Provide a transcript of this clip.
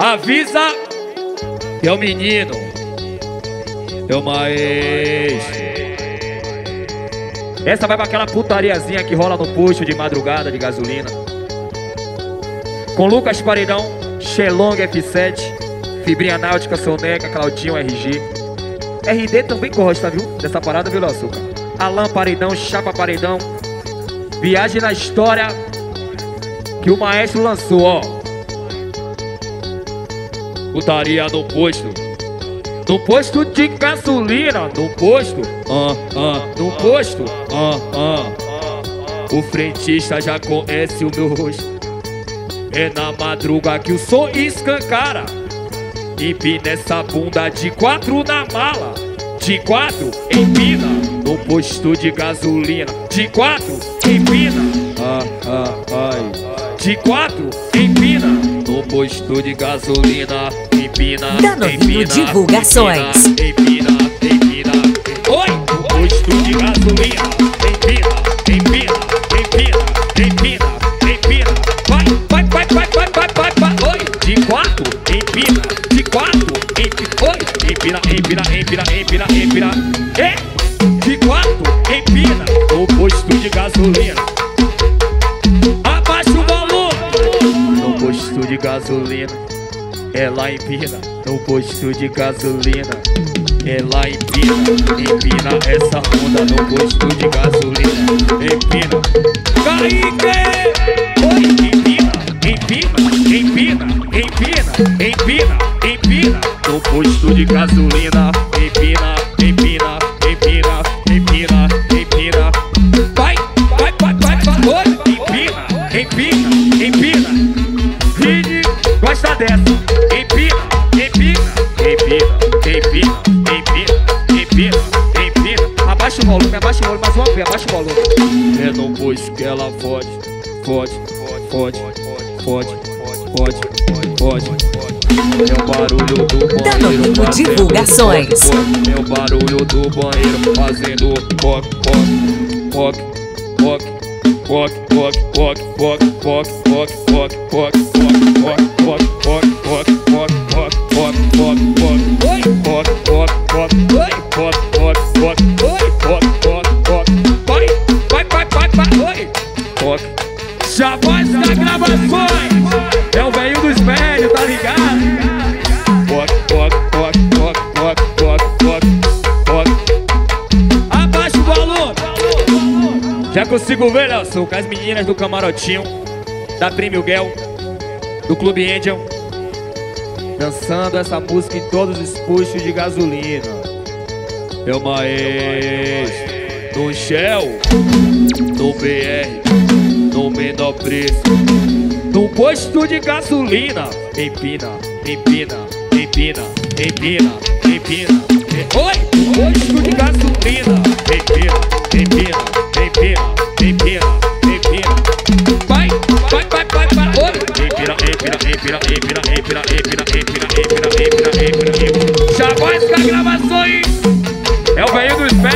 Avisa que é o menino. É o maestro. Essa vai pra aquela putariazinha que rola no posto de madrugada de gasolina. Com Lucas Paredão, Shelong F7, Fibrinha Náutica, Soneca, Claudinho RG. RD também gosta, viu? Dessa parada, viu, Açúcar? Alan Paredão, Chapa Paredão. Viagem na história que o maestro lançou, ó. Putaria no posto. No posto de gasolina, no posto, ah, ah, no posto, ah, ah. O frentista já conhece o meu rosto. É na madruga que o som escancara. Empina essa bunda de quatro na mala. De quatro, empina. No posto de gasolina. De quatro, empina. Ah, ah, ai. De quatro, empina. No posto de gasolina. Empina, empina. Divulgações. Empina, empina, empina. Oi! Posto de gasolina. Empina, empina, empina, empina, empina. Vai, vai, vai, vai, vai, vai, vai, vai. Oi! De quatro, empina. De quatro, empina. Oi! Empina, empina, empina, empina, empina. É! De quatro, empina. No posto de gasolina. Gasolina. Ela empina. No posto de gasolina. Ela empina, empina essa onda no posto de gasolina. Empina. Kaique! Oi, empina, empina, empina, empina, empina, empina. No posto de gasolina. Empina, empina, empina, empina, empina. Vai, vai, vai, vai, vai. Empina, empina, empina. Vini, gosta dessa. Empina, empina, empina, empina, empina, empina, empina. Abaixa o volume, abaixa o volume mais uma vez, abaixa o volume. É no posto que ela fode, fode, fode, fode, fode, fode. É o barulho do banheiro fazendo Divulgações. É o barulho do banheiro fazendo poc, poc, poc, poc, poc, poc, poc, poc, poc, poc, poc, poc, Chavões das gravações É o velho dos velhos, tá ligado? Toque, toque, toque, toque, toque, toque, toque Abaixa o valor Já consigo ver, Nelson, com as meninas do camarotinho Da Prêmio Guel do Clube Angel, dançando essa música em todos os postos de gasolina. O maestro, no Shell, no BR, no menor preço, no posto de gasolina. Empina, empina, empina, empina, empina. Oi! Já pira, ficar gravações. É o velho pira, pés.